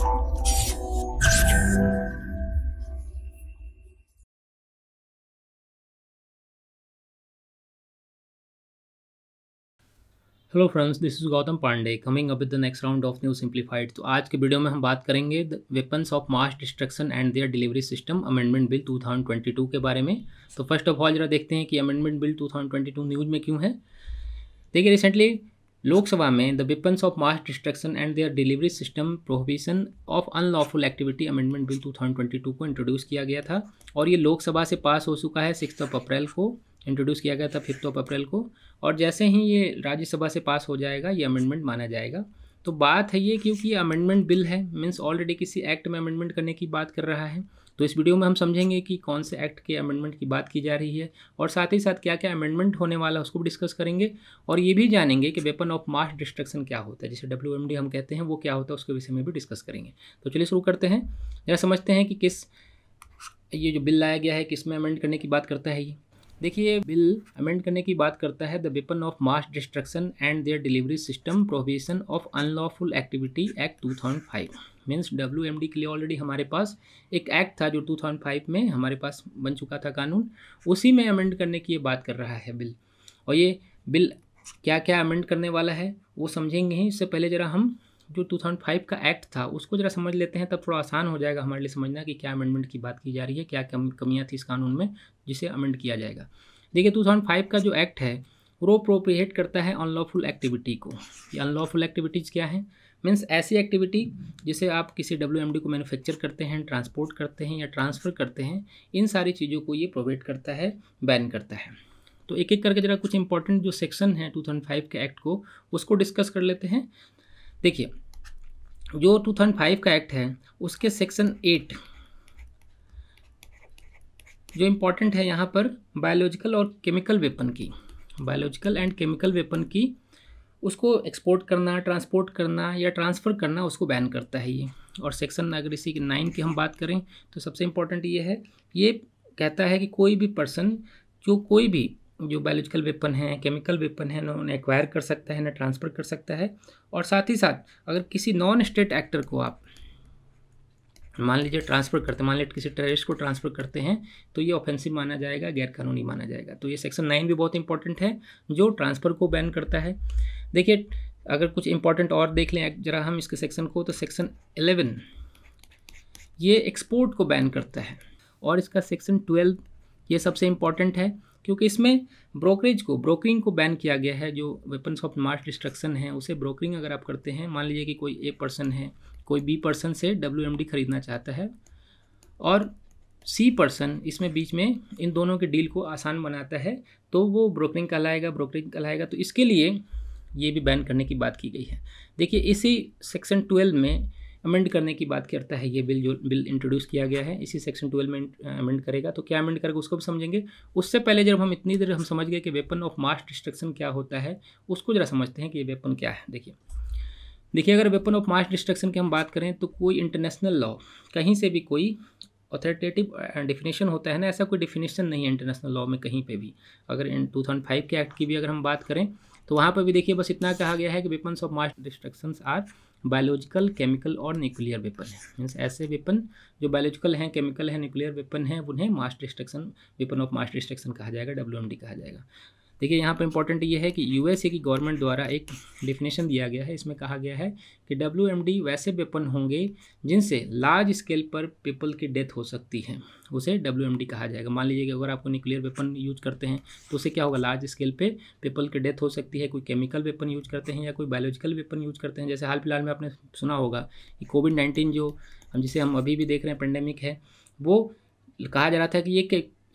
Hello friends this is Gautam Pandey coming up with the next round of new simplified तो आज के video में हम बात करेंगे the weapons of mass destruction and their delivery system amendment bill 2022 के बारे में। तो फ़र्स्ट ऑफ़ ऑल जरा देखते हैं कि अमेंडमेंट बिल 2022 न्यूज़ में क्यों है। देखिए रिसेंटली लोकसभा में the weapons of mass destruction and their delivery system prohibition of unlawful activity amendment bill 2022 को इंट्रोड्यूस किया गया था और ये लोकसभा से पास हो चुका है सिक्स ऑफ़ अप्रैल को इंट्रोड्यूस किया गया था फिफ्थ ऑफ़ अप्रैल को। और जैसे ही ये राज्यसभा से पास हो जाएगा, ये अमेंडमेंट माना जाएगा। तो बात है ये क्योंकि ये अमेंडमेंट बिल है मीन्स ऑलरेडी किसी एक्ट में अमेंडमेंट करने की बात कर रहा है। तो इस वीडियो में हम समझेंगे कि कौन से एक्ट के अमेंडमेंट की बात की जा रही है और साथ ही साथ क्या क्या अमेंडमेंट होने वाला है उसको भी डिस्कस करेंगे और ये भी जानेंगे कि वेपन ऑफ़ मास डिस्ट्रक्शन क्या होता है। जिसे डब्ल्यूएमडी हम कहते हैं, वो क्या होता है उसके विषय में भी डिस्कस करेंगे। तो चलिए शुरू करते हैं। जरा समझते हैं कि किस ये जो बिल लाया गया है, किसमें अमेंड करने की बात करता है ये। देखिए, ये बिल अमेंड करने की बात करता है the weapon of mass destruction and their delivery system provision of unlawful activity act 2005 means W के लिए ऑलरेडी हमारे पास एक एक्ट था जो 2005 में हमारे पास बन चुका था कानून। उसी में अमेंड करने की ये बात कर रहा है बिल। और ये बिल क्या क्या अमेंड करने वाला है, वो समझेंगे ही। इससे पहले ज़रा हम जो 2005 का एक्ट था, उसको ज़रा समझ लेते हैं, तब थोड़ा आसान हो जाएगा हमारे लिए समझना कि क्या अमेंडमेंट की बात की जा रही है, क्या कम, कमियाँ थी इस कानून में जिसे अमेंड किया जाएगा। देखिए 2005 का जो एक्ट है, वो प्रोप्रिएट करता है अनलॉफुल एक्टिविटी को। ये अनलॉफुल एक्टिविटीज़ क्या हैं? मीन्स ऐसी एक्टिविटी जिसे आप किसी डब्ल्यूएमडी को मैन्युफैक्चर करते हैं, ट्रांसपोर्ट करते हैं या ट्रांसफ़र करते हैं, इन सारी चीज़ों को ये प्रोवाइड करता है, बैन करता है। तो एक एक करके ज़रा कुछ इंपॉर्टेंट जो सेक्शन है 2005 के एक्ट को, उसको डिस्कस कर लेते हैं। देखिए, जो 2005 का एक्ट है, उसके सेक्शन एट जो इम्पोर्टेंट है यहाँ पर बायोलॉजिकल और केमिकल वेपन की। बायोलॉजिकल एंड केमिकल वेपन की उसको एक्सपोर्ट करना ट्रांसपोर्ट करना या ट्रांसफ़र करना उसको बैन करता है ये। और सेक्शन अगर इसी की नाइन की हम बात करें तो सबसे इम्पोर्टेंट ये है, ये कहता है कि कोई भी पर्सन जो कोई भी, जो बायोलॉजिकल वेपन है केमिकल वेपन है, ना उन्हें एक्वायर कर सकता है, ना ट्रांसफ़र कर सकता है। और साथ ही साथ, अगर किसी नॉन स्टेट एक्टर को आप, मान लीजिए ट्रांसफ़र करते मान लीजिए किसी टेररिस्ट को ट्रांसफ़र करते हैं तो ये ऑफेंसिव माना जाएगा गैर कानूनी माना जाएगा। तो ये सेक्शन नाइन भी बहुत इंपॉर्टेंट है, जो ट्रांसफ़र को बैन करता है। देखिए, अगर कुछ इंपॉर्टेंट और देख लें, जरा हम इसके सेक्शन को तो सेक्शन एलेवन ये एक्सपोर्ट को बैन करता है। और इसका सेक्शन ट्वेल्व ये सबसे इंपॉर्टेंट है, क्योंकि इसमें ब्रोकरेज को ब्रोकरिंग को बैन किया गया है, जो वेपन्स ऑफ़ मार्च डिस्ट्रक्शन है, उसे ब्रोकरिंग अगर आप करते हैं, मान लीजिए कि कोई ए पर्सन है, कोई बी पर्सन से डब्ल्यूएमडी खरीदना चाहता है, और सी पर्सन इसमें बीच में इन दोनों के डील को आसान बनाता है तो वो ब्रोकरिंग कहलाएगा ब्रोकरिंग कहलाएगा तो इसके लिए ये भी बैन करने की बात की गई है। देखिए, इसी सेक्शन ट्वेल्व में अमेंड करने की बात करता है, ये बिल जो बिल इंट्रोड्यूस किया गया है, इसी सेक्शन ट्वेल्व में अमेंड करेगा। तो क्या अमेंड करेगा, उसको भी समझेंगे। उससे पहले जब हम इतनी देर हम समझ गए कि वेपन ऑफ़ मास डिस्ट्रक्शन क्या होता है, उसको जरा समझते हैं कि ये वेपन क्या है। देखिए देखिए, अगर वेपन ऑफ़ मास डिस्ट्रक्शन की हम बात करें तो कोई इंटरनेशनल लॉ कहीं से भी कोई ऑथोरिटेटिव डिफिनेशन होता है ना, ऐसा कोई डिफिनेशन नहीं है इंटरनेशनल लॉ में कहीं पे भी। अगर इन 2005 के एक्ट की भी अगर हम बात करें तो वहाँ पर भी देखिए बस इतना कहा गया है कि weapons of mass destruction are biological chemical और न्यूक्लियर वेपन है। मीन्स ऐसे वेपन जो बायोलॉजिकल हैं केमिकल हैं न्यूक्लियर वेपन हैं, उन्हें mass destruction weapon of mass destruction कहा जाएगा डब्ल्यूएमडी कहा जाएगा। देखिए, यहाँ पर इंपॉर्टेंट ये है कि यूएसए की गवर्नमेंट द्वारा एक डिफिनेशन दिया गया है। इसमें कहा गया है कि डब्ल्यूएमडी वैसे वेपन होंगे जिनसे लार्ज स्केल पर पीपल की डेथ हो सकती है। उसे डब्ल्यूएमडी कहा जाएगा। मान लीजिए कि अगर आपको न्यूक्लियर वेपन यूज़ करते हैं तो उसे क्या होगा? लार्ज स्केल पर पीपल की डेथ हो सकती है। कोई केमिकल वेपन यूज़ करते हैं या कोई बायोलॉजिकल वेपन यूज़ करते हैं। जैसे हाल फ़िलहाल में आपने सुना होगा कि कोविड नाइन्टीन जो हम जिसे हम अभी भी देख रहे हैं पेंडेमिक है, वो कहा जा रहा था कि ये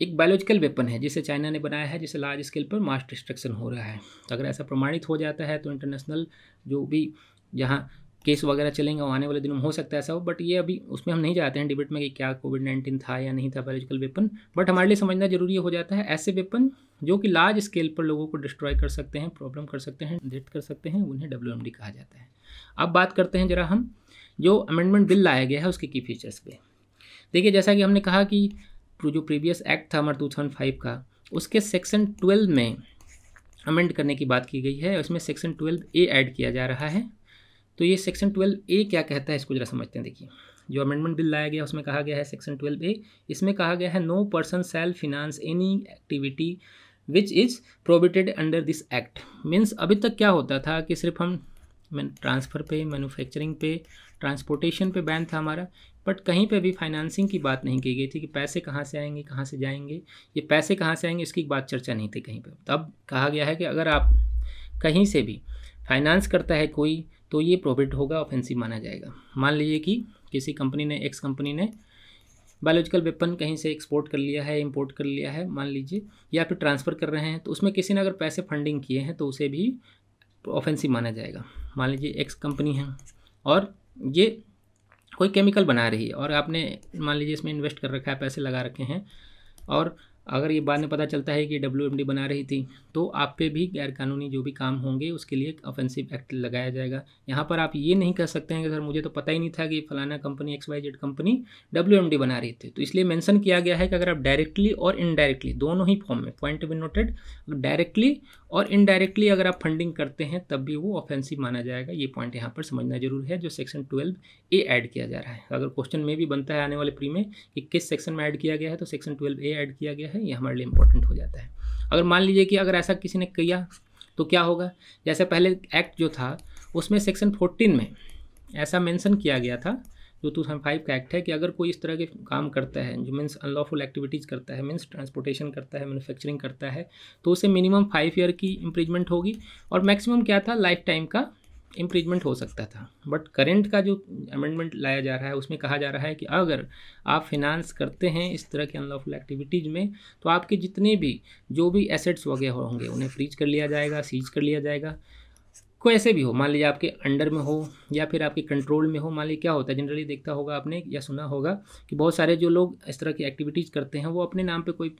एक बायोलॉजिकल वेपन है, जिसे चाइना ने बनाया है, जिसे लार्ज स्केल पर मास डिस्ट्रक्शन हो रहा है। तो अगर ऐसा प्रमाणित हो जाता है तो इंटरनेशनल जो भी जहाँ केस वगैरह चलेंगे, वो आने वाले दिनों में हो सकता है ऐसा हो बट ये अभी उसमें हम नहीं जाते हैं डिबेट में कि क्या कोविड नाइन्टीन था या नहीं था बायोलॉजिकल वेपन बट हमारे लिए समझना ज़रूरी हो जाता है, ऐसे वेपन जो कि लार्ज स्केल पर लोगों को डिस्ट्रॉय कर सकते हैं प्रॉब्लम कर सकते हैं डेथ कर सकते हैं, उन्हें डब्ल्यूएमडी कहा जाता है। अब बात करते हैं जरा हम, जो अमेंडमेंट बिल लाया गया है, उसके की फीचर्स पे। देखिए, जैसा कि हमने कहा कि जो प्रीवियस एक्ट था हमारा टू थाउज़ेंड फाइव का, उसके सेक्शन ट्वेल्व में अमेंड करने की बात की गई है, उसमें सेक्शन ट्वेल्व ए ऐड किया जा रहा है। तो ये सेक्शन ट्वेल्व ए क्या कहता है, इसको जरा समझते हैं, देखिए। जो अमेंडमेंट बिल लाया गया, उसमें कहा गया है सेक्शन ट्वेल्व ए इसमें कहा गया है no person shall finance any activity which is prohibited under this act means अभी तक क्या होता था कि सिर्फ़ हम ट्रांसफ़र पे मैन्युफैक्चरिंग पे ट्रांसपोर्टेशन पे बैन था हमारा बट कहीं पे भी फाइनेंसिंग की बात नहीं की गई थी कि पैसे कहाँ से आएँगे, कहाँ से जाएँगे। ये पैसे कहाँ से आएँगे, इसकी बात चर्चा नहीं थी कहीं पर तब कहा गया है कि अगर आप कहीं से भी फाइनेंस करता है कोई तो ये प्रॉफिट होगा ऑफेंसिव माना जाएगा। मान लीजिए कि किसी कंपनी ने एक्स कंपनी ने बायोलॉजिकल वेपन कहीं से एक्सपोर्ट कर लिया है इंपोर्ट कर लिया है, मान लीजिए, या फिर ट्रांसफ़र कर रहे हैं तो उसमें किसी ने अगर पैसे फंडिंग किए हैं तो उसे भी ऑफेंसिव माना जाएगा। मान लीजिए एक्स कंपनी है और ये कोई केमिकल बना रही है और आपने मान लीजिए इसमें इन्वेस्ट कर रखा है, पैसे लगा रखे हैं और अगर ये बाद में पता चलता है कि डब्ल्यूएमडी बना रही थी तो आप पे भी गैरकानूनी जो भी काम होंगे, उसके लिए एक ऑफेंसिव एक्ट लगाया जाएगा। यहाँ पर आप ये नहीं कह सकते हैं कि सर मुझे तो पता ही नहीं था कि फलाना company X Y Z company WMD बना रही थी। तो इसलिए मेंशन किया गया है कि अगर आप डायरेक्टली और इनडायरेक्टली दोनों ही फॉर्म में पॉइंट बी नोटेड डायरेक्टली और इनडायरेक्टली अगर आप फंडिंग करते हैं, तब भी वो ऑफेंसिव माना जाएगा। ये पॉइंट यहाँ पर समझना ज़रूर है, जो सेक्शन ट्वेल्व ए ऐड किया जा रहा है। अगर क्वेश्चन में भी बनता है आने वाले प्री में कि किस सेक्शन में ऐड किया गया है तो सेक्शन ट्वेल्व ए ऐड किया गया है। ये हमारे लिए इंपॉर्टेंट हो जाता है। अगर मान लीजिए कि अगर ऐसा किसी ने किया तो क्या होगा? जैसे पहले एक्ट जो था, उसमें सेक्शन फोर्टीन में ऐसा मैंसन किया गया था, जो टू थाउज़ेंड फाइव का एक्ट है कि अगर कोई इस तरह के काम करता है, जो मीन्स अनलॉफुल एक्टिविटीज़ करता है मीन्स ट्रांसपोर्टेशन करता है मैनुफैक्चरिंग करता है तो उसे मिनिमम फाइव ईयर की इम्प्रीजमेंट होगी। और मैक्सिमम क्या था? लाइफ टाइम का इम्प्रीजमेंट हो सकता था। बट करेंट का जो अमेंडमेंट लाया जा रहा है, उसमें कहा जा रहा है कि अगर आप फिनांस करते हैं इस तरह के अनलॉफुल एक्टिविटीज़ में तो आपके जितने भी, जो भी एसेट्स वगैरह होंगे, उन्हें फ्रीज कर लिया जाएगा सीज कर लिया जाएगा। कोई ऐसे भी हो, मान लीजिए आपके अंडर में हो या फिर आपके कंट्रोल में हो, मान लीजिए क्या होता है जनरली देखता होगा आपने या सुना होगा कि बहुत सारे जो लोग इस तरह की एक्टिविटीज़ करते हैं, वो अपने नाम पे कोई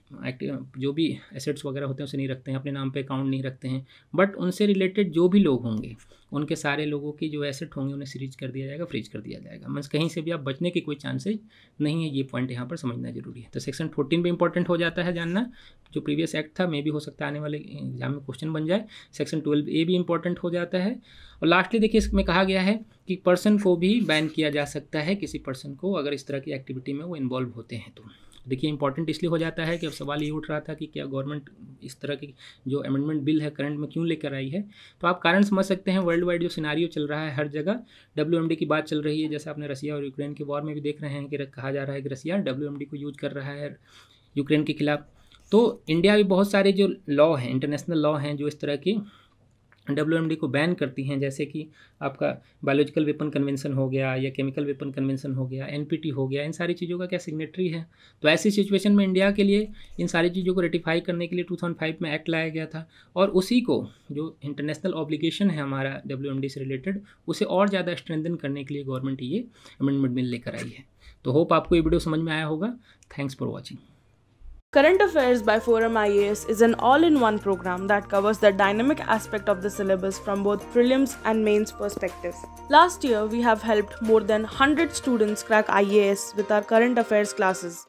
जो भी एसेट्स वगैरह होते हैं उसे नहीं रखते हैं, अपने नाम पे अकाउंट नहीं रखते हैं। बट उनसे रिलेटेड जो भी लोग होंगे, उनके सारे लोगों की जो एसेट होंगे, उन्हें सीरीज़ कर दिया जाएगा फ्रीज कर दिया जाएगा। मीन्स कहीं से भी आप बचने के कोई चांसेज नहीं है, ये पॉइंट यहाँ पर समझना ज़रूरी है। तो सेक्शन फोर्टीन भी इंपॉर्टेंट हो जाता है जानना, जो प्रीवियस एक्ट था मे भी हो सकता है आने वाले एग्ज़ाम में क्वेश्चन बन जाए। सेक्शन ट्वेल्व ए भी इंपॉर्टेंट हो जाता है। और लास्टली देखिए इसमें कहा गया है कि पर्सन को भी बैन किया जा सकता है किसी पर्सन को अगर इस तरह की एक्टिविटी में वो इन्वॉल्व होते हैं तो। देखिए इंपॉर्टेंट इसलिए हो जाता है कि अब सवाल ये उठ रहा था कि क्या गवर्नमेंट इस तरह की जो अमेंडमेंट बिल है करंट में क्यों लेकर आई है? तो आप कारण समझ सकते हैं वर्ल्ड वाइड जो सिनारियो चल रहा है हर जगह डब्ल्यूएमडी की बात चल रही है, जैसे आपने रसिया और यूक्रेन के वॉर में भी देख रहे हैं कि कहा जा रहा है कि रसिया डब्ल्यू को यूज़ कर रहा है यूक्रेन के खिलाफ। तो इंडिया भी बहुत सारे जो लॉ हैं इंटरनेशनल लॉ हैं, जो इस तरह की डब्ल्यूएमडी को बैन करती हैं, जैसे कि आपका बायोलॉजिकल वेपन कन्वेंशन हो गया या केमिकल वेपन कन्वेंशन हो गया एनपीटी हो गया, इन सारी चीज़ों का क्या सिग्नेटरी है? तो ऐसी सिचुएशन में इंडिया के लिए, इन सारी चीज़ों को रेटिफाई करने के लिए 2005 में एक्ट लाया गया था और उसी को जो इंटरनेशनल ऑब्लिगेशन है हमारा डब्ल्यूएमडी से रिलेटेड उसे और ज़्यादा स्ट्रेंथन करने के लिए गवर्नमेंट ये अमेंडमेंट बिल लेकर आई है। तो होप आपको ये वीडियो समझ में आया होगा। Thanks for watching Current Affairs by Forum IAS is an all in one program that covers the dynamic aspect of the syllabus from both prelims and mains perspective. Last year, we have helped more than 100 students crack IAS with our current affairs classes.